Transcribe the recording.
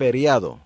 feriado.